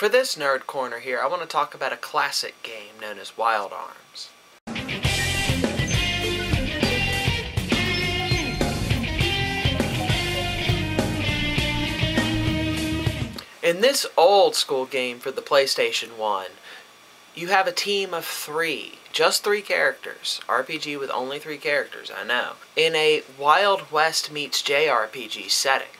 For this nerd corner here, I want to talk about a classic game known as Wild Arms. In this old school game for the PlayStation 1, you have a team of three, just three characters. RPG with only three characters, I know. In a Wild West meets JRPG setting.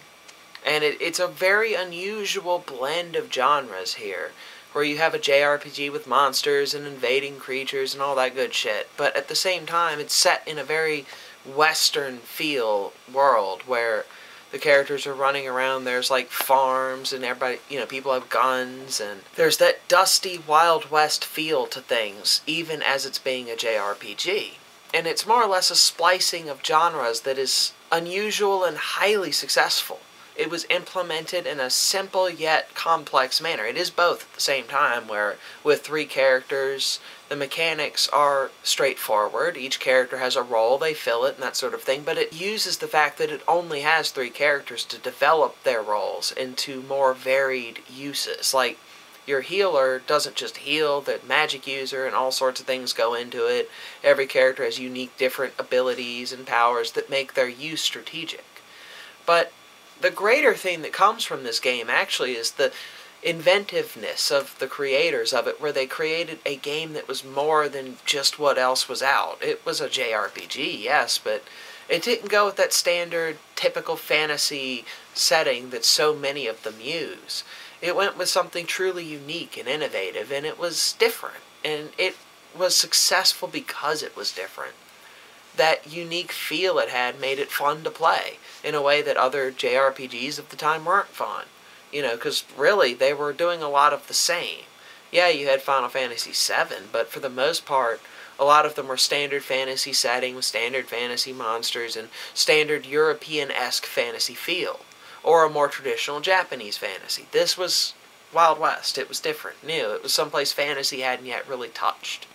And it, it's a very unusual blend of genres here, where you have a JRPG with monsters and invading creatures and all that good shit. But at the same time, it's set in a very Western feel world where the characters are running around. There's like farms and everybody, you know, people have guns and there's that dusty Wild West feel to things, even as it's being a JRPG. And it's more or less a splicing of genres that is unusual and highly successful. It was implemented in a simple yet complex manner. It is both at the same time, where with three characters, the mechanics are straightforward. Each character has a role, they fill it, and that sort of thing, but it uses the fact that it only has three characters to develop their roles into more varied uses. Like, your healer doesn't just heal, the magic user and all sorts of things go into it. Every character has unique different abilities and powers that make their use strategic. But the greater thing that comes from this game actually is the inventiveness of the creators of it, where they created a game that was more than just what else was out. It was a JRPG, yes, but it didn't go with that standard, typical fantasy setting that so many of them use. It went with something truly unique and innovative, and it was different. And it was successful because it was different that unique feel it had made it fun to play in a way that other JRPGs of the time weren't fun. You know, because really they were doing a lot of the same. Yeah, you had Final Fantasy VII, but for the most part, a lot of them were standard fantasy setting with standard fantasy monsters and standard European esque fantasy feel, or a more traditional Japanese fantasy. This was Wild West. It was different, new. It was someplace fantasy hadn't yet really touched.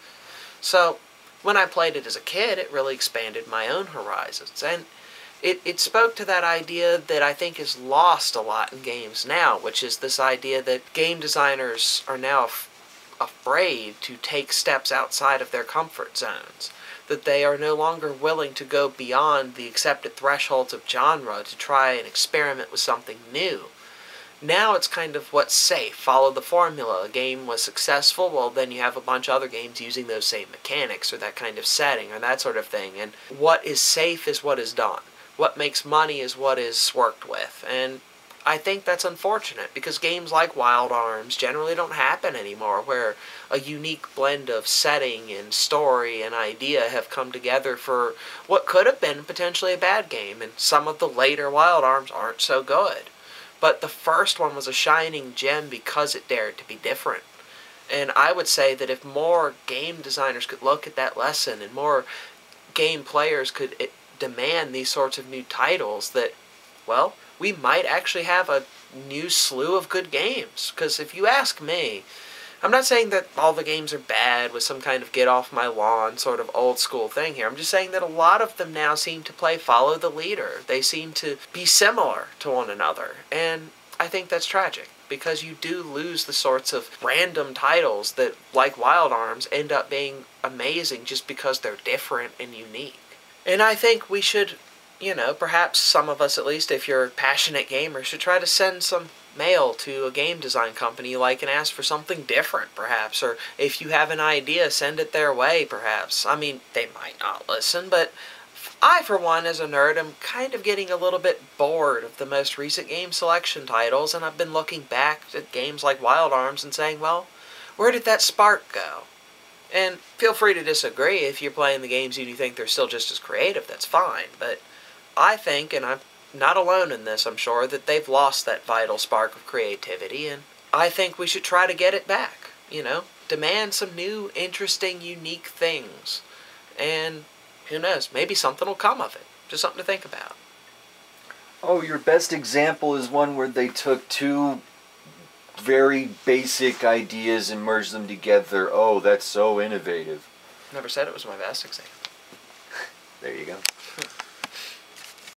So, when I played it as a kid, it really expanded my own horizons. And it, it spoke to that idea that I think is lost a lot in games now, which is this idea that game designers are now af- afraid to take steps outside of their comfort zones. That they are no longer willing to go beyond the accepted thresholds of genre to try and experiment with something new. Now it's kind of what's safe. Follow the formula. A game was successful, well, then you have a bunch of other games using those same mechanics or that kind of setting or that sort of thing. And what is safe is what is done. What makes money is what is worked with. And I think that's unfortunate because games like Wild Arms generally don't happen anymore, where a unique blend of setting and story and idea have come together for what could have been potentially a bad game, and some of the later Wild Arms aren't so good. But the first one was a shining gem because it dared to be different. And I would say that if more game designers could look at that lesson and more game players could eh, demand these sorts of new titles, that, well, we might actually have a new slew of good games. Because if you ask me, I'm not saying that all the games are bad with some kind of get off my lawn sort of old school thing here. I'm just saying that a lot of them now seem to play follow the leader. They seem to be similar to one another. And I think that's tragic because you do lose the sorts of random titles that, like Wild Arms, end up being amazing just because they're different and unique. And I think we should, you know, perhaps some of us at least, if you're passionate gamers, should try to send some mail to a game design company like and ask for something different, perhaps. Or if you have an idea, send it their way, perhaps. I mean, they might not listen, but I, for one, as a nerd, am kind of getting a little bit bored of the most recent game selection titles, and I've been looking back at games like Wild Arms and saying, well, where did that spark go? And feel free to disagree if you're playing the games and you think they're still just as creative, that's fine. But I think, and I'm not alone in this, I'm sure, that they've lost that vital spark of creativity, and I think we should try to get it back. You know, demand some new, interesting, unique things. And who knows, maybe something will come of it. Just something to think about. Oh, your best example is one where they took two very basic ideas and merged them together. Oh, that's so innovative. Never said it was my best example. There you go.